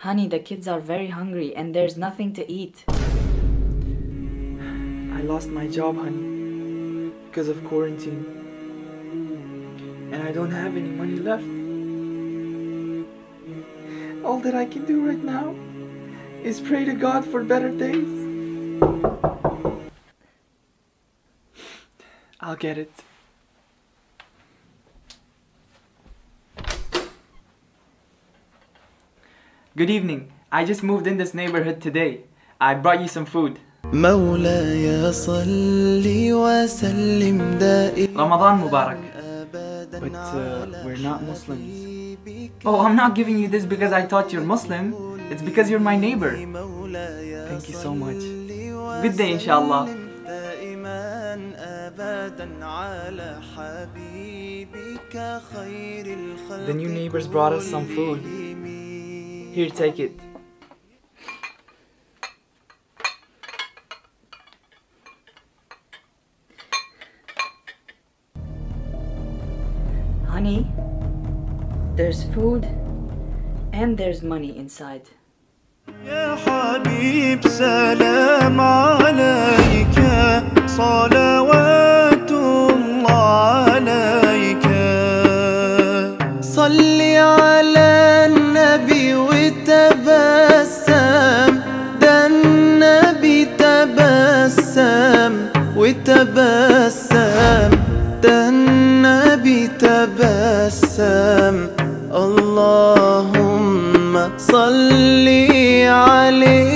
Honey, the kids are very hungry and there's nothing to eat. I lost my job, honey, because of quarantine. And I don't have any money left. All that I can do right now is pray to God for better days. I'll get it. Good evening. I just moved in this neighborhood today. I brought you some food. مولاي صل وسلم دائما Ramadan Mubarak. But uh, we're not Muslims. Oh, I'm not giving you this because I thought you're Muslim. It's because you're my neighbor. Thank you so much. Good day, inshallah. دائما ابدا على حبيبك خير الخلق The new neighbors brought us some food. Here, take it. Honey, there's food and there's money inside. يا حبيب سلام عليك صلوات الله عليك صل على وتبسم ده النبي تبسم. اللهم صل عليه.